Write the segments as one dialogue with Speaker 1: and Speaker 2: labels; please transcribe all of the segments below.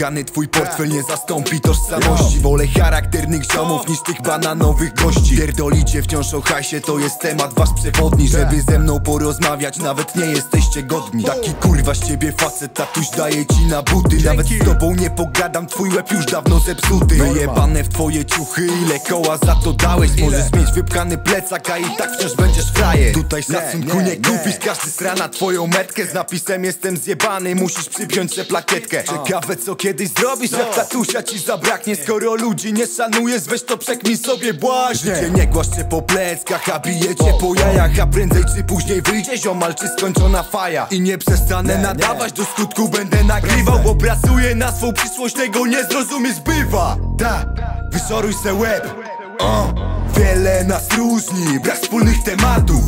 Speaker 1: Kochany twój portfel nie zastąpi tożsamości. Wolę charakternych ziomów niż tych bananowych gości. Pierdolicie wciąż o hajsie, to jest temat wasz przewodni. Żeby ze mną porozmawiać, nawet nie jesteście godni. Taki kurwa z ciebie facet, tatuś daje ci na buty. Nawet z tobą nie pogadam, twój łeb już dawno zepsuty. Wyjebane w twoje ciuchy, ile koła za to dałeś? Możesz mieć wypchany plecak, a i tak wciąż będziesz frajer. Tutaj szacunku
Speaker 2: nie,
Speaker 1: kupisz, każdy strana twoją metkę. Z napisem jestem zjebany, musisz przypiąć tę plakietkę. Ciekawe co kiedyś zrobisz, jak tatusia ci zabraknie. Skoro ludzi nie szanujesz, weź to przekmin sobie błaźnie Życie nie głaszcze po pleckach, a bije cię po jajach A prędzej czy później wyjdzie ziomal, czy skończona faja. I nie przestanę nadawać, do skutku będę nagrywał Bo pracuję na swą przyszłość, tego nie zrozumieć bywa. Da, wyszoruj se łeb. O. Wiele nas różni, brak wspólnych tematów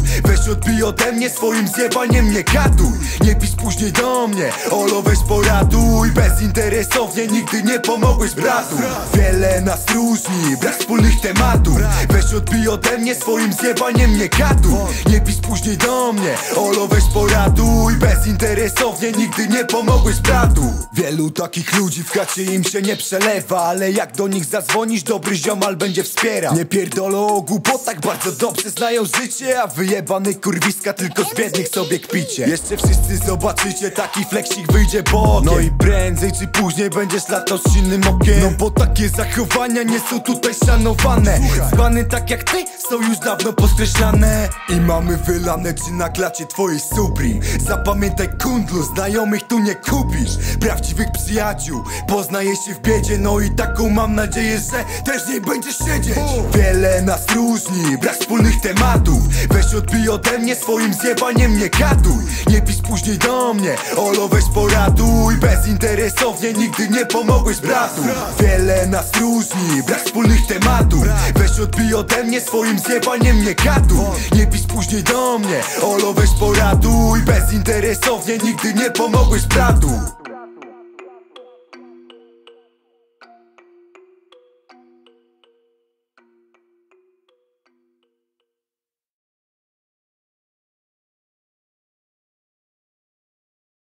Speaker 1: Weź odbij ode mnie swoim zjebaniem nie katuj Nie pisz później do mnie, olo weź poratuj Bezinteresownie nigdy nie pomogłeś bratu. Wiele nas różni, brak wspólnych tematów. Weź odbij ode mnie swoim zjebaniem nie katuj Nie pisz później do mnie, olo weź poratuj Bezinteresownie nigdy nie pomogłeś bratu. Wielu takich ludzi w chacie im się nie przelewa Ale jak do nich zadzwonisz, dobry ziomal będzie wspierał. Nie pierdolą o głupotach, bardzo dobrze znają życie A wyjebany kurwiska tylko z biednych sobie kpicie. Jeszcze wszyscy zobaczycie, taki fleksik wyjdzie bokiem No i prędzej czy później będziesz latał z silnym okiem. No bo takie zachowania nie są tutaj szanowane. Zbany tak jak ty są już dawno poskreślane I mamy wylane czy na klacie twojej Supreme Zapamiętaj kundlu, znajomych tu nie kupisz. Prawdziwych przyjaciół poznaje się w biedzie. No i taką mam nadzieję, że też nie będziesz siedzieć. Wiele nas różni, brak wspólnych tematów. Weź odbij ode mnie swoim zjebaniem nie katuj Nie pisz później do mnie, olo weź poratuj Bezinteresownie nigdy nie pomogłeś bratu. Wiele nas różni, brak wspólnych tematów. Weź odbij ode mnie swoim zjebaniem nie katuj Nie pisz później do mnie, olo weź poratuj Bezinteresownie nigdy nie pomogłeś bratu